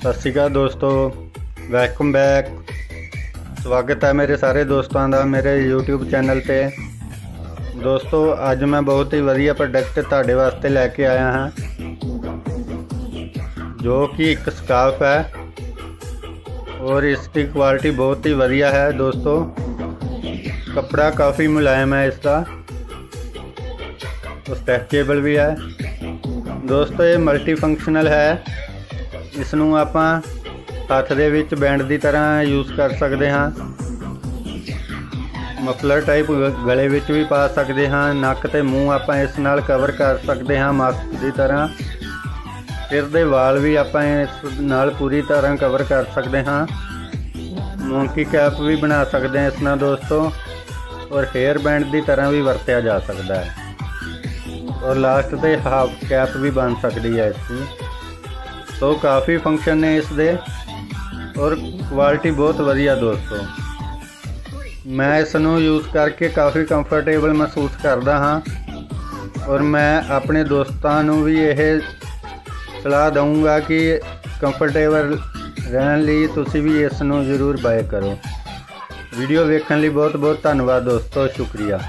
ਸਤਿ ਸ਼੍ਰੀ ਅਕਾਲ ਦੋਸਤੋ। Welcome back ਸਵਾਗਤ ਹੈ ਮੇਰੇ ਸਾਰੇ ਦੋਸਤਾਂ ਦਾ ਮੇਰੇ YouTube ਚੈਨਲ ਤੇ। ਦੋਸਤੋ, ਅੱਜ ਮੈਂ ਬਹੁਤ ਹੀ ਵਧੀਆ ਪ੍ਰੋਡਕਟ ਤੁਹਾਡੇ ਵਾਸਤੇ ਲੈ ਕੇ ਆਇਆ ਹਾਂ। ਜੋ ਕਿ ਇੱਕ ਸਕਾਰਫ ਹੈ। ਔਰ ਇਸ ਦੀ ਕੁਆਲਿਟੀ ਬਹੁਤ ਹੀ ਵਧੀਆ ਹੈ ਦੋਸਤੋ। ਕਪੜਾ ਕਾਫੀ ਮੁਲਾਇਮ ਹੈ ਇਸ ਦਾ ਸਟੈਚੇਬਲ ਵੀ ਹੈ। ਦੋਸਤੋ, ਇਹ ਮਲਟੀ ਫੰਕਸ਼ਨਲ ਹੈ। ਇਸ ਨੂੰ ਆਪਾਂ ਹੱਥ ਦੇ ਵਿੱਚ ਬੈਂਡ ਦੀ ਤਰ੍ਹਾਂ ਯੂਜ਼ ਕਰ ਸਕਦੇ ਹਾਂ। ਮਫਲਰ ਟਾਈਪ ਗਲੇ ਵਿੱਚ ਵੀ ਪਾ ਸਕਦੇ ਹਾਂ। ਨੱਕ ਤੇ ਮੂੰਹ ਆਪਾਂ ਇਸ ਨਾਲ ਕਵਰ ਕਰ ਸਕਦੇ ਹਾਂ ਮਾਸਕ ਦੀ ਤਰ੍ਹਾਂ। ਸਿਰ ਦੇ ਵਾਲ ਵੀ ਆਪਾਂ ਇਸ ਨਾਲ ਪੂਰੀ ਤਰ੍ਹਾਂ ਕਵਰ ਕਰ ਸਕਦੇ ਹਾਂ। ਮੌਂਕੀ ਕੈਪ ਵੀ ਬਣਾ ਸਕਦੇ ਹਾਂ ਇਸ ਨਾਲ ਦੋਸਤੋ। ਔਰ ਹੇਅਰ ਬੈਂਡ ਦੀ ਤਰ੍ਹਾਂ ਵੀ ਵਰਤਿਆ ਜਾ ਸਕਦਾ ਹੈ। ਔਰ ਲਾਸਟ ਤੇ ਹਾਫ ਕੈਪ ਵੀ ਬਣ ਸਕਦੀ ਹੈ ਇਸ ਦੀ। ਸੋ ਕਾਫੀ ਫੰਕਸ਼ਨ ਨੇ ਇਸ ਦੇ ਔਰ ਕੁਆਲਿਟੀ ਬਹੁਤ ਵਧੀਆ ਦੋਸਤੋ। ਮੈਂ ਇਸ ਨੂੰ ਯੂਜ਼ ਕਰਕੇ ਕਾਫੀ ਕੰਫਰਟੇਬਲ ਮਹਿਸੂਸ ਕਰਦਾ ਹਾਂ ਔਰ ਮੈਂ ਆਪਣੇ ਦੋਸਤਾਂ ਨੂੰ ਵੀ ਇਹ ਸਲਾਹ ਦਊਂਗਾ ਕਿ ਕੰਫਰਟੇਬਲ ਰਹਿਣ ਲਈ ਤੁਸੀਂ ਵੀ ਇਸ ਨੂੰ ਜ਼ਰੂਰ ਬਾਏ ਕਰੋ। ਵੀਡੀਓ ਵੇਖਣ ਲਈ ਬਹੁਤ ਬਹੁਤ ਧੰਨਵਾਦ ਦੋਸਤੋ, ਸ਼ੁਕਰੀਆ।